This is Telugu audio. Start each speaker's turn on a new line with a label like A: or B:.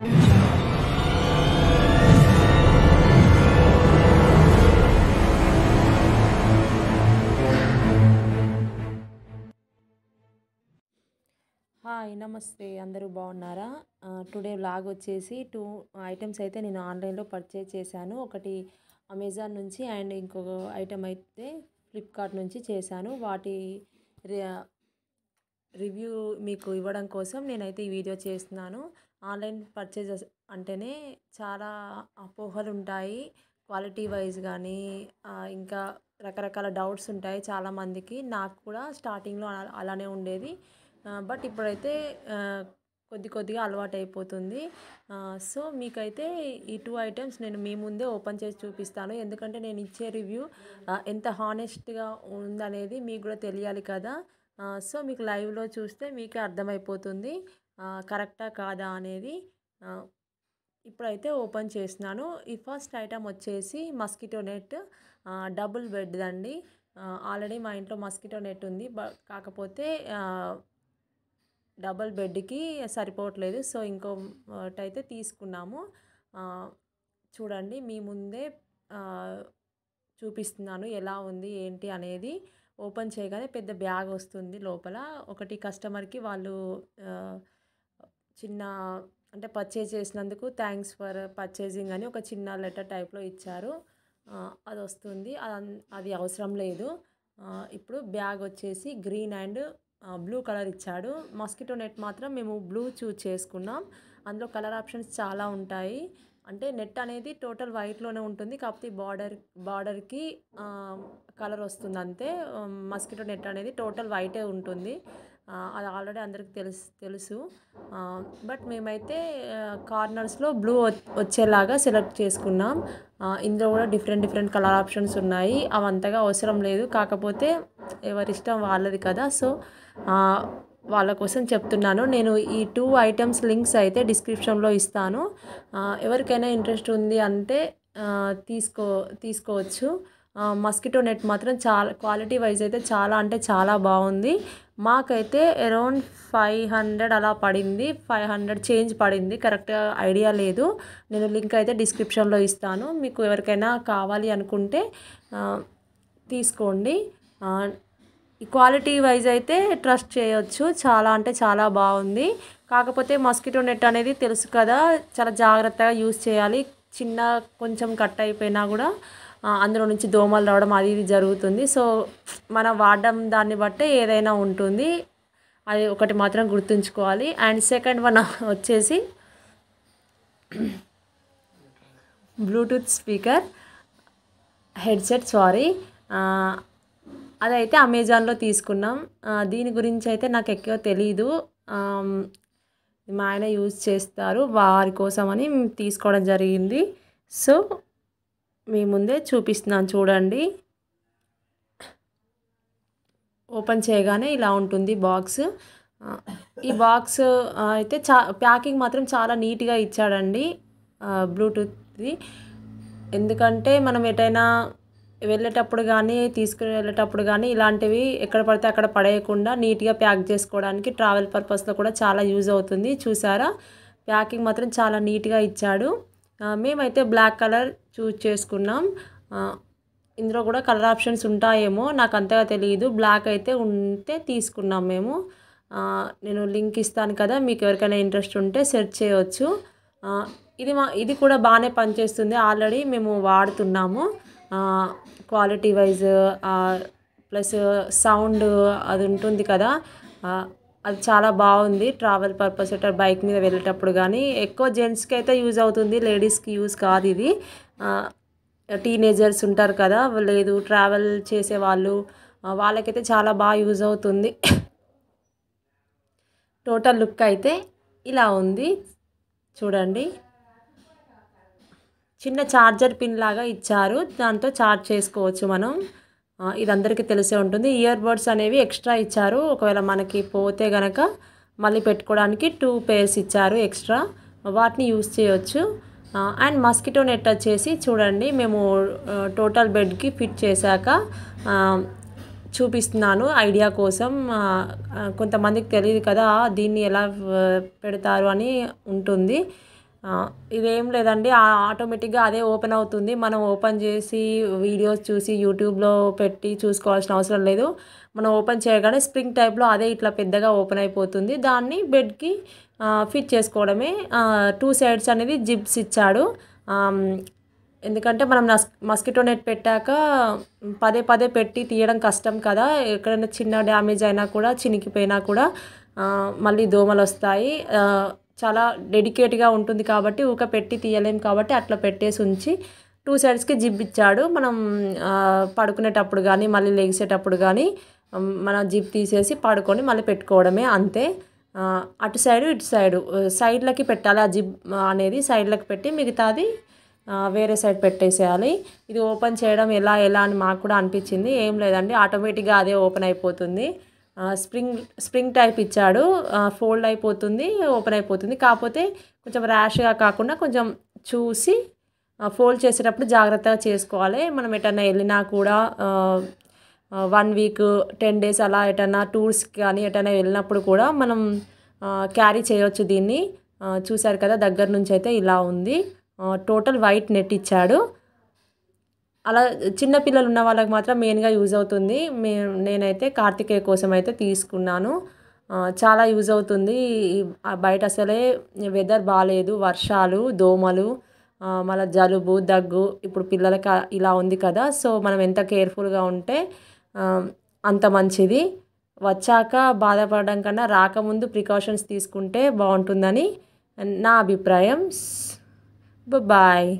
A: హాయ్ నమస్తే. అందరూ బాగున్నారా? టుడే వ్లాగ్ వచ్చేసి టూ ఐటమ్స్ అయితే నేను ఆన్లైన్లో పర్చేజ్ చేశాను. ఒకటి అమెజాన్ నుంచి అండ్ ఇంకొక ఐటమ్ అయితే ఫ్లిప్కార్ట్ నుంచి చేశాను. వాటి రివ్యూ మీకు ఇవ్వడం కోసం నేనైతే ఈ వీడియో చేస్తున్నాను. ఆన్లైన్ పర్చేజెస్ అంటేనే చాలా అపోహలు ఉంటాయి క్వాలిటీ వైజ్ కానీ ఇంకా రకరకాల డౌట్స్ ఉంటాయి చాలామందికి నాకు కూడా స్టార్టింగ్లో అలానే ఉండేది. బట్ ఇప్పుడైతే కొద్ది కొద్దిగా అలవాటు అయిపోతుంది సో మీకైతే ఈ టూ ఐటమ్స్ నేను మీ ముందే ఓపెన్ చేసి చూపిస్తాను. ఎందుకంటే నేను ఇచ్చే రివ్యూ ఎంత హానెస్ట్గా ఉందనేది మీకు కూడా తెలియాలి కదా. సో మీకు లైవ్లో చూస్తే మీకే అర్థమైపోతుంది. కరెక్టా కాదా అనేది. ఇప్పుడైతే ఓపెన్ చేస్తున్నాను. ఈ ఫస్ట్ ఐటమ్ వచ్చేసి మస్కిటో నెట్. డబుల్ బెడ్ అండి ఆల్రెడీ మా ఇంట్లో మస్కిటో నెట్ ఉంది. కాకపోతే డబుల్ బెడ్కి సరిపోవట్లేదు. సో ఇంకోటైతే తీసుకున్నాము. చూడండి మీ ముందే చూపిస్తున్నాను ఎలా ఉంది ఏంటి అనేది. ఓపెన్ చేయగానే పెద్ద బ్యాగ్ వస్తుంది లోపల. ఒకటి కస్టమర్కి వాళ్ళు చిన్న అంటే పర్చేజ్ చేసినందుకు థ్యాంక్స్ ఫర్ పర్చేజింగ్ అని ఒక చిన్న లెటర్ టైప్లో ఇచ్చారు. అది వస్తుంది అది అవసరం లేదు. ఇప్పుడు బ్యాగ్ వచ్చేసి గ్రీన్ అండ్ బ్లూ కలర్ ఇచ్చాడు. మస్కిటో నెట్ మాత్రం మేము బ్లూ చూజ్ చేసుకున్నాం. అందులో కలర్ ఆప్షన్స్ చాలా ఉంటాయి. అంటే నెట్ అనేది టోటల్ వైట్లోనే ఉంటుంది. కాకపోతే బార్డర్ బార్డర్కి కలర్ వస్తుంది అంతే. మస్కిటో నెట్ అనేది టోటల్ వైటే ఉంటుంది. అది ఆల్రెడీ అందరికి తెలుసు తెలుసు. బట్ మేమైతే కార్నర్స్లో బ్లూ వచ్చేలాగా సెలెక్ట్ చేసుకున్నాం. ఇందులో కూడా డిఫరెంట్ డిఫరెంట్ కలర్ ఆప్షన్స్ ఉన్నాయి. అవి అంతగా అవసరం లేదు. కాకపోతే ఎవరిష్టం వాళ్ళది కదా. సో వాళ్ళ కోసం చెప్తున్నాను. నేను ఈ టూ ఐటమ్స్ లింక్స్ అయితే డిస్క్రిప్షన్లో ఇస్తాను. ఎవరికైనా ఇంట్రెస్ట్ ఉంది అంటే తీసుకో తీసుకోవచ్చు. మస్కిటో నెట్ మాత్రం చాలా క్వాలిటీ వైజ్ అయితే చాలా అంటే చాలా బాగుంది. మాకైతే అరౌండ్ ఫైవ్ హండ్రెడ్ అలా పడింది. ఫైవ్ హండ్రెడ్ చేంజ్ పడింది. కరెక్ట్గా ఐడియా లేదు. నేను లింక్ అయితే డిస్క్రిప్షన్లో ఇస్తాను. మీకు ఎవరికైనా కావాలి అనుకుంటే తీసుకోండి. క్వాలిటీ వైజ్ అయితే ట్రస్ట్ చేయొచ్చు. చాలా అంటే చాలా బాగుంది. కాకపోతే మస్కిటో నెట్ అనేది తెలుసు కదా చాలా జాగ్రత్తగా యూస్ చేయాలి. చిన్న కొంచెం కట్ అయిపోయినా కూడా అందులో నుంచి దోమలు రావడం అది ఇది జరుగుతుంది. సో మనం వాడడం దాన్ని బట్టే ఏదైనా ఉంటుంది. అది ఒకటి మాత్రం గుర్తుంచుకోవాలి. అండ్ సెకండ్ వన్ వచ్చేసి బ్లూటూత్ స్పీకర్ హెడ్సెట్ సారీ అదైతే అమెజాన్లో తీసుకున్నాం. దీని గురించి అయితే నాకు ఎక్కువ తెలీదు మా ఆయన యూజ్ చేస్తారు వారి కోసమని తీసుకోవడం జరిగింది. సో మీ ముందే చూపిస్తున్నాను చూడండి. ఓపెన్ చేయగానే ఇలా ఉంటుంది బాక్స్. ఈ బాక్స్ అయితే చా ప్యాకింగ్ మాత్రం చాలా నీట్గా ఇచ్చాడండి. బ్లూటూత్ది. ఎందుకంటే మనం ఎటైనా వెళ్ళేటప్పుడు కానీ తీసుకుని వెళ్ళేటప్పుడు కానీ ఇలాంటివి ఎక్కడ పడితే అక్కడ పడేయకుండా నీట్గా ప్యాక్ చేసుకోవడానికి ట్రావెల్ పర్పస్లో కూడా చాలా యూజ్ అవుతుంది. చూసారా? ప్యాకింగ్ మాత్రం చాలా నీట్గా ఇచ్చాడు. మేమైతే బ్లాక్ కలర్ చూజ్ చేసుకున్నాం. ఇందులో కూడా కలర్ ఆప్షన్స్ ఉంటాయేమో నాకు అంతగా తెలియదు బ్లాక్ అయితే ఉంటే తీసుకున్నాం మేము. నేను లింక్ ఇస్తాను కదా మీకు ఎవరికైనా ఇంట్రెస్ట్ ఉంటే సెర్చ్ చేయవచ్చు ఇది మా ఇది కూడా బాగానే పనిచేస్తుంది. ఆల్రెడీ మేము వాడుతున్నాము. క్వాలిటీ వైజ్ ప్లస్ సౌండ్ అది ఉంటుంది కదా అది చాలా బాగుంది. ట్రావెల్ పర్పస్ అట్లా బైక్ మీద వెళ్ళేటప్పుడు కానీ ఎక్కువ జెంట్స్కి అయితే యూజ్ అవుతుంది లేడీస్కి యూజ్ కాదు ఇది. టీనేజర్స్ ఉంటారు కదా లేదు ట్రావెల్ చేసే వాళ్ళు వాళ్ళకైతే చాలా బాగా యూజ్ అవుతుంది. టోటల్ లుక్ అయితే ఇలా ఉంది. చూడండి. చిన్న ఛార్జర్ పిన్ లాగా ఇచ్చారు. దాంతో ఛార్జ్ చేసుకోవచ్చు మనం. ఇది అందరికీ తెలిసే ఉంటుంది. ఇయర్ బడ్స్ అనేవి ఎక్స్ట్రా ఇచ్చారు. ఒకవేళ మనకి పోతే గనక మళ్ళీ పెట్టుకోవడానికి టూ పేర్స్ ఇచ్చారు ఎక్స్ట్రా. వాటిని యూస్ చేయొచ్చు. అండ్ మస్కిటో నెట్ వచ్చేసి చూడండి మేము టోటల్ బెడ్కి ఫిట్ చేశాక చూపిస్తున్నాను ఐడియా కోసం. కొంతమందికి తెలియదు కదా దీన్ని ఎలా పెడతారు అని ఉంటుంది. ఇదేం లేదండి. ఆటోమేటిక్గా అదే ఓపెన్ అవుతుంది. మనం ఓపెన్ చేసి వీడియోస్ చూసి యూట్యూబ్లో పెట్టి చూసుకోవాల్సిన అవసరం లేదు. మనం ఓపెన్ చేయగానే స్ప్రింగ్ టైప్లో అదే ఇట్లా పెద్దగా ఓపెన్ అయిపోతుంది. దాన్ని బెడ్కి ఫిట్ చేసుకోవడమే. టూ సైడ్స్ అనేది జిప్స్ ఇచ్చాడు. ఎందుకంటే మనం నస్ మస్కిటో నెట్ పెట్టాక పదే పదే పెట్టి తీయడం కష్టం కదా. ఎక్కడైనా చిన్న డ్యామేజ్ అయినా కూడా చినికిపోయినా కూడా మళ్ళీ దోమలు వస్తాయి చాలా డెడికేట్గా ఉంటుంది కాబట్టి ఊక పెట్టి తీయలేం కాబట్టి అట్లా పెట్టేసి ఉంచి టూ సైడ్స్కి జిప్ ఇచ్చాడు. మనం పడుకునేటప్పుడు కానీ మళ్ళీ లెగిసేటప్పుడు కానీ మన జిప్ తీసేసి పడుకొని మళ్ళీ పెట్టుకోవడమే అంతే. అటు సైడు ఇటు సైడు సైడ్లకి పెట్టాలి. ఆ జిప్ అనేది సైడ్లకి పెట్టి మిగతాది వేరే సైడ్ పెట్టేసేయాలి. ఇది ఓపెన్ చేయడం ఎలా ఎలా అని మాకు కూడా అనిపించింది. ఏం లేదండి ఆటోమేటిక్గా అదే ఓపెన్ అయిపోతుంది. స్ప్రింగ్ స్ప్రింగ్ టైప్ ఇచ్చాడు. ఫోల్డ్ అయిపోతుంది ఓపెన్ అయిపోతుంది. కాకపోతే కొంచెం ర్యాష్గా కాకుండా కొంచెం చూసి ఫోల్డ్ చేసేటప్పుడు జాగ్రత్తగా చేసుకోవాలి. మనం ఎటన్నా వెళ్ళినా కూడా వన్ వీక్ టెన్ డేస్ అలా ఎటన్నా టూర్స్కి కానీ ఎటన్నా వెళ్ళినప్పుడు కూడా మనం క్యారీ చేయొచ్చు దీన్ని. చూశారు కదా దగ్గర నుంచి అయితే ఇలా ఉంది. టోటల్ వైట్ నెట్ ఇచ్చాడు. అలా చిన్నపిల్లలు ఉన్న వాళ్ళకి మాత్రం మెయిన్గా యూజ్ అవుతుంది. మే నేనైతే కార్తికేయ కోసం అయితే తీసుకున్నాను. చాలా యూజ్ అవుతుంది. బయట అసలే వెదర్ బాగాలేదు వర్షాలు దోమలు మళ్ళీ జలుబు దగ్గు ఇప్పుడు పిల్లలకి ఇలా ఉంది కదా సో మనం ఎంత కేర్ఫుల్గా ఉంటే అంత మంచిది. వచ్చాక బాధపడడం కన్నా రాకముందు ప్రికాషన్స్ తీసుకుంటే బాగుంటుందని నా అభిప్రాయం. బాయ్.